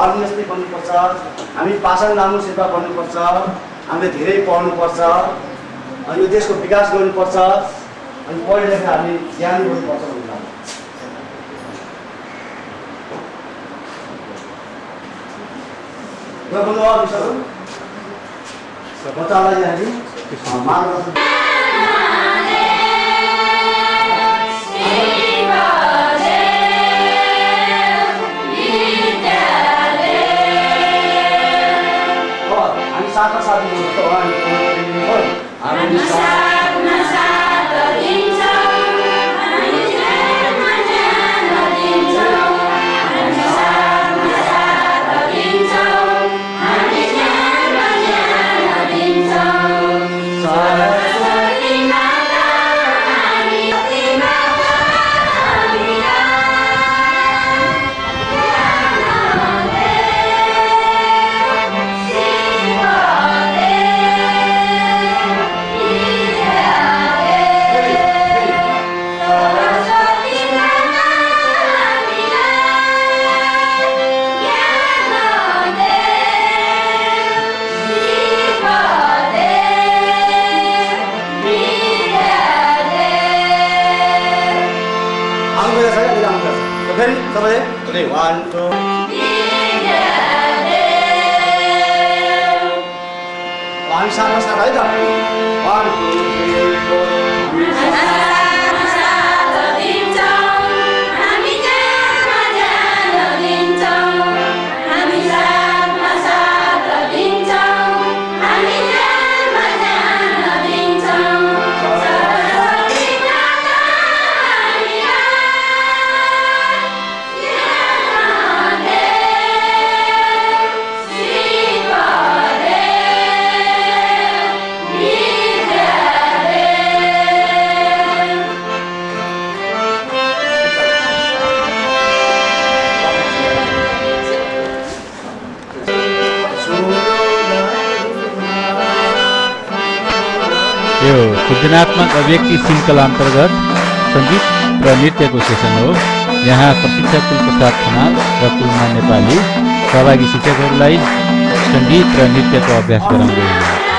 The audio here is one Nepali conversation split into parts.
जस्तै बन्नुपर्छ हामी पासाङ लामो शेर्पा बन्नुपर्छ हामीले धेरै पढ्नुपर्छ यो देशको विकास गर्नुपर्छ अनि पढे लेखेर हामी ज्ञान गर्नुपर्छ लाग्छ। र भन्नुभयो विषयहरू हामी सबैले वान टू हामी साथमा साथ यो सृजनात्मक अभिव्यक्ति श्रृङ्खला अन्तर्गत सङ्गीत र नृत्यको सेसन हो। यहाँ प्रशिक्षक कुलप्रसाद खनाल र कुलमा नेपाली सहभागी शिक्षकहरूलाई सङ्गीत र नृत्यको अभ्यास गराउँदै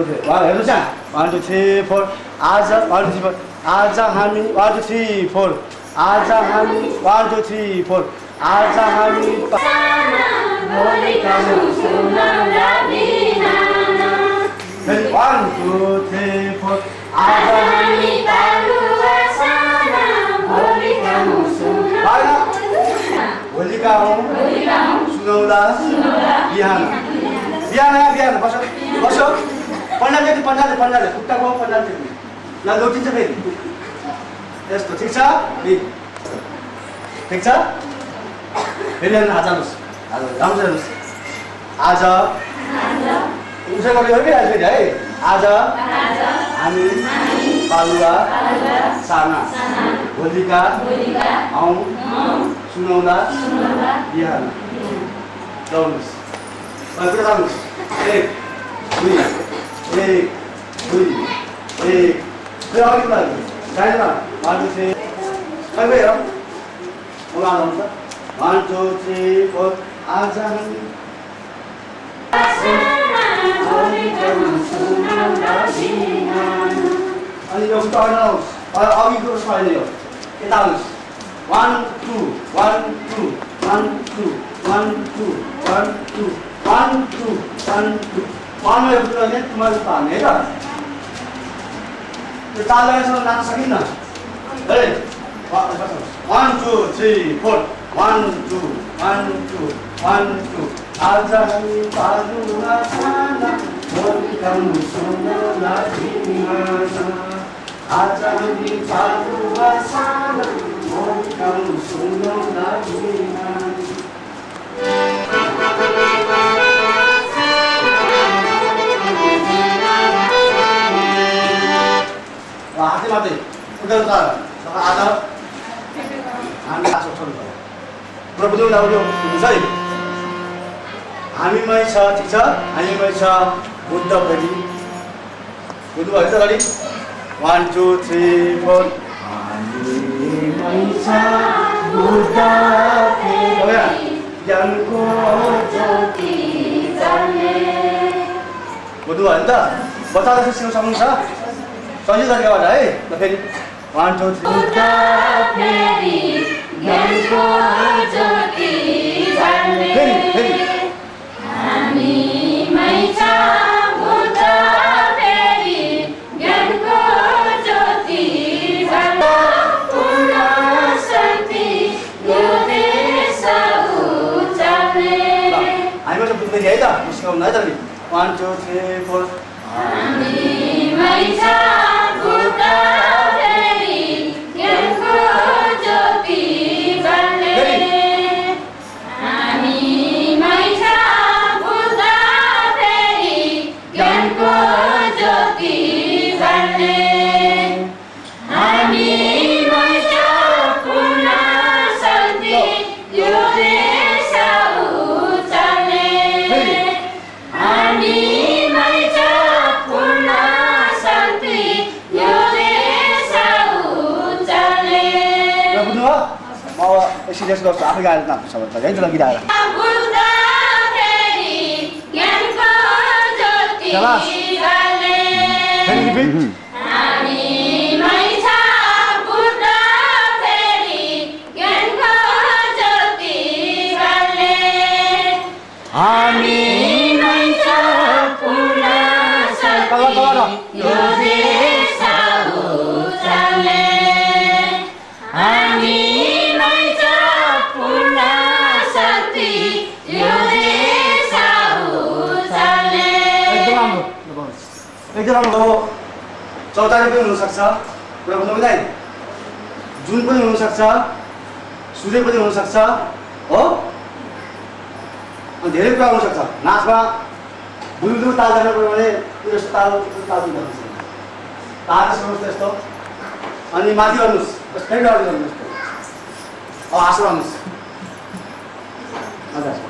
टू थ्री वान हेर्नुहोस् यहाँ वान टू थ्री फोर आज वान टू थ्री फोर आज हामी वान टू थ्री फोर आज हामी वान टू थ्री फोर आज हामी वान टू थ्री फोर आज हामी भोलिका हौँ सुनौला बिहान बिहान बिहान बस बस पन्डाल चाहिँ पन्डाल पन्डाल पन्डाल चाहिँ ल लोटिन्छ फेरि। यस्तो ठिक छ? ठिक छ? फेरि हात जानुहोस्। राम्रो हेर्नुहोस्। आज उसो गर्दै हो कि आज फेरि है? आज हामी बालुवा साना भोलिका आउँ सुनाउँदा बिहान। लाउनुहोस् कुरा लाउनुहोस् एक दुई। एक दुई एक फेरि अघि छैन वान टू थ्री गयो मलाई आउँछ वान अनि यो टर्न अघिको छैन यो यता आउनुहोस् one two one two one two one two one two one two one two कुरा नै तुम्हारे पार्ने है त त्यो ताल लगाएसँग नाच्न सकिन्न है one two three four one two one two one two आज हामी बिहान आज हामी हातै मात्रै उनीहरू त आज हामी आशा छोड्नु पर्यो कुरा बुझ्नु अब यो हुन्छ है हामीमै छ ठिक छ? हामीमै छ बुद्ध फेरि बुझ्नुभयो त अगाडि वान टू थ्री फोर बुझ्नुभयो नि त? बच्चालाई चाहिँ सिकाउनु सक्नुहुन्छ? सजिलो तरिकाबाट है ल फेरि वान टू थ्री फेरि फेरि चाहिँ बुझ्दै है त म सिकाउनु है त वान टू थ्री सिरियस गर्छु आफै गाएर नाच्छु सबै है त रिपिट हामी एकदम राम्रो चौतारी पनि हुनसक्छ कुरा बुझ्नु जुन पनि हुनसक्छ सूर्य पनि हुनसक्छ हो अनि धेरै कुरा हुनसक्छ नाचमा बुलबुल ताल जानु पऱ्यो भने यस्तो ताल ताल सक्छ ताल सुन्नुहोस् यस्तो अनि माथि गर्नुहोस् गर्नुहोस् अब हाँसो गर्नुहोस् हजुर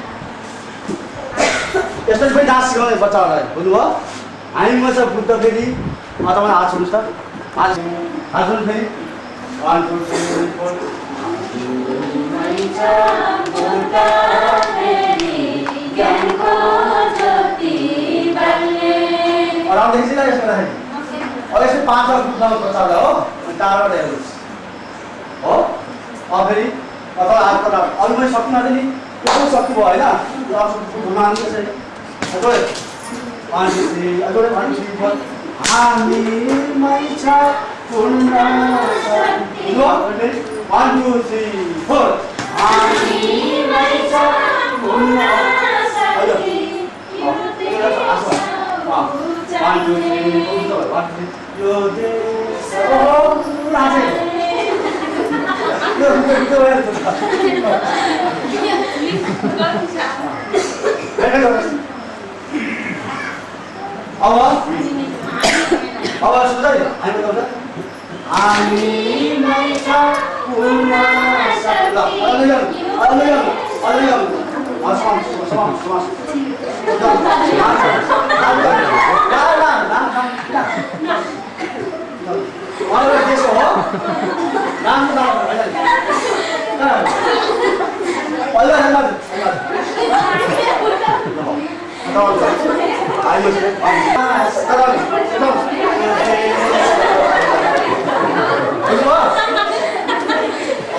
यसरी पनि डान्स सिकाउने बच्चाहरूलाई बुझ्नुभयो? हामीमा छ बुद्ध फेरि तपाईँलाई हात सुन्नुहोस् त हात हात सुन्नु फेरि। One two three four around देखिन्छ यसो गर्दाखेरि अब यसरी पाँचवटा बुझ्नु बच्चाहरूलाई हो। टाढाबाट हेर्नुहोस्। हो? अब फेरि। अथवा हात अरू पनि सक्नु आँट्यो नि त्यो पनि सक्नु भयो होइन वान टू थ्री फोर हामीमै छ पूर्ण? फेरि वान टू थ्री फोर हामीमै छ पूर्ण शक्ति। One two three four one two three यो देश अब सुन्छ नि हामी गाउँछ हामीमै छ पूर्ण शक्ति। ल, अझै गाउँ, अझै गाउँ, अझै गाउँ। अँ, समास, समास, समास। ला, ला, ला, ला, ला। उहाँबाट देश हो राम्रो राम्रो। अहिले होइन, होइन,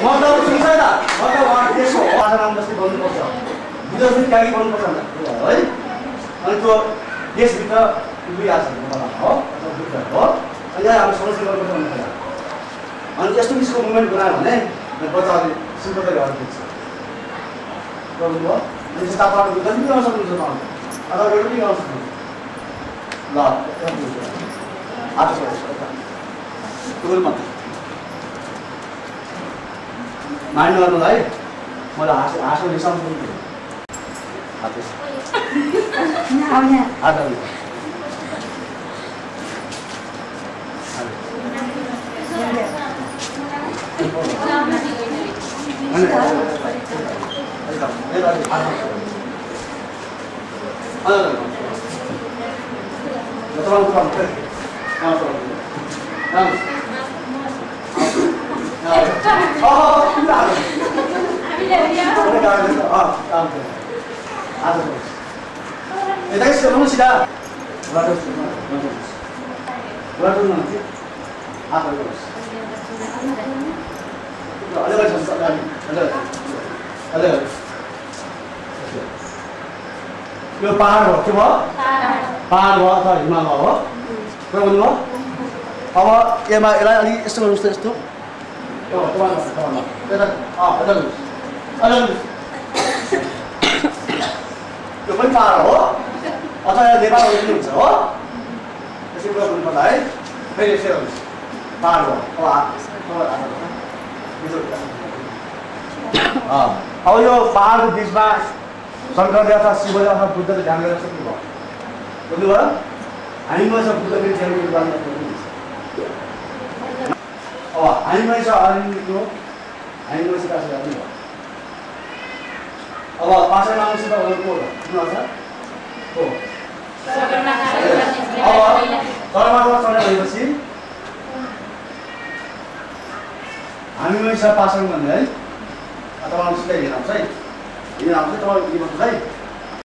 मतलब सुन्छ त जस्तै है अनि त्यो देशभित्र हो हो अनि यहाँ हामी समस्या अनि यस्तो किसिमको मुभमेन्ट बनायो भने बच्चाहरूले सिम्पल गरेर देख्छ गर्नुभयो त्यस्तो तपाईँहरू जति पनि गर्न सक्नुहुन्छ तपाईँ अथवा एउटा पनि गर्न सक्नुहुन्छ ल मात्रै माइन्ड गर्नुलाई मलाई हाँस हाँसो रिसाउनु पनि अझै, अझै। यो पाहाड हो के भयो पाहाड भयो अथवा हिमाल हो के भन्नुभयो अब यसमा यसलाई अलिक यस्तो गर्नुहोस् त यस्तो यो, तपाईँलाई भन्छु, तपाईँलाई। यता, अँ, यता गर्नुहोस्। अझै गर्नुहोस्। यो पनि पाहाड हो अथवा यहाँ पनि हुन्छ हो त्यसरी कुरा गर्नु पर्दा है फेरि यसरी गर्नुहोस् पाहाड। अँ, अब यो पाहाडको बिचमा शङ्करले अथवा शिवले अथवा बुद्धले ध्यान गरेर सक्नुभयो छ गरेर ध्यान गर्नुहुन्छ। अब हामीमै छ अरण्यको हामीमै छ काशी गर्नु भयो अब पासै मान्छे त को हो किन छ को अब कर्ममा भएपछि हामीमै छ पासङ भन्ने है तपाईँ सिधै हिँड्नु आउँछ है हिँड्नु आउँछ तपाईँ के भन्नुहोस् है